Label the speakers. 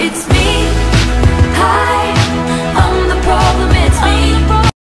Speaker 1: It's me.